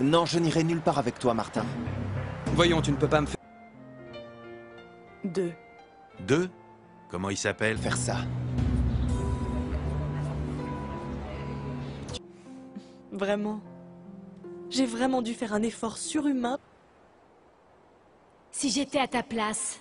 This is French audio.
Non, je n'irai nulle part avec toi, Martin. Voyons, tu ne peux pas me faire... Deux. Deux? Comment il s'appelle? Faire ça. Vraiment. J'ai vraiment dû faire un effort surhumain. Si j'étais à ta place,